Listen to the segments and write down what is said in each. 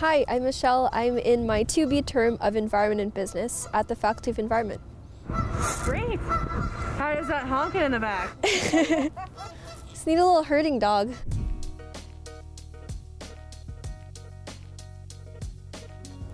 Hi, I'm Michelle. I'm in my 2B term of Environment and Business at the Faculty of Environment. Great. How does that honking in the back? Just need a little herding dog.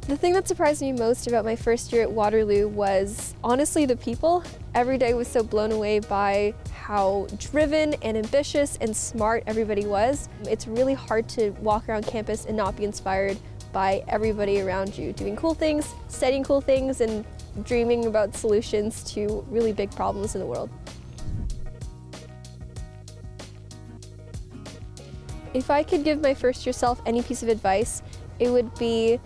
The thing that surprised me most about my first year at Waterloo was honestly the people. Every day was so blown away by how driven and ambitious and smart everybody was. It's really hard to walk around campus and not be inspired by everybody around you doing cool things, studying cool things, and dreaming about solutions to really big problems in the world. If I could give my first year self any piece of advice, it would be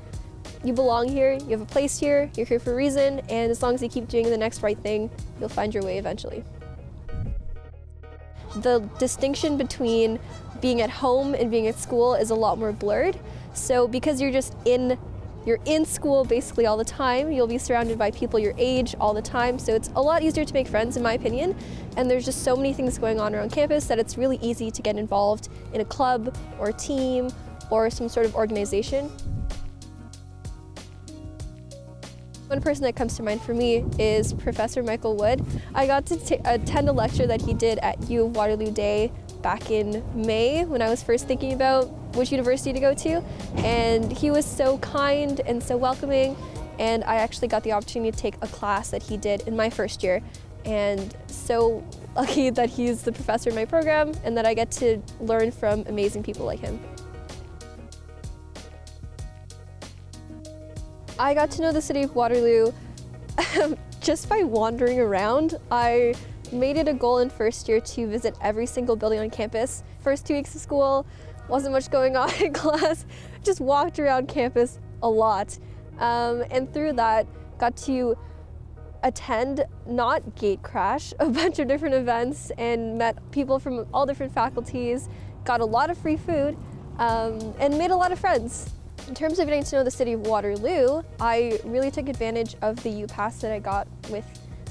you belong here, you have a place here, you're here for a reason, and as long as you keep doing the next right thing, you'll find your way eventually. The distinction between being at home and being at school is a lot more blurred. So because you're just in you're in school basically all the time. You'll be surrounded by people your age all the time. So it's a lot easier to make friends in my opinion. And there's just so many things going on around campus that it's really easy to get involved in a club or a team or some sort of organization. One person that comes to mind for me is Professor Michael Wood. I got to attend a lecture that he did at U of Waterloo Day back in May when I was first thinking about which university to go to. And he was so kind and so welcoming. And I actually got the opportunity to take a class that he did in my first year. And so lucky that he's the professor in my program and that I get to learn from amazing people like him. I got to know the city of Waterloo just by wandering around. I made it a goal in first year to visit every single building on campus. First two weeks of school, wasn't much going on in class, just walked around campus a lot. Um, and through that, got to attend, not gate crash, a bunch of different events and met people from all different faculties, got a lot of free food, um, and made a lot of friends. In terms of getting to know the city of Waterloo, I really took advantage of the U-Pass that I got with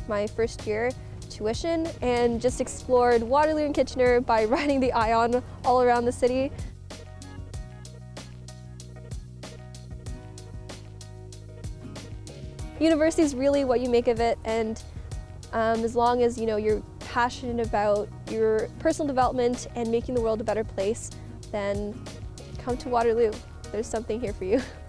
my first year tuition and just explored Waterloo and Kitchener by riding the Ion all around the city. University is really what you make of it and um, as long as you know you're passionate about your personal development and making the world a better place, then come to Waterloo there's something here for you.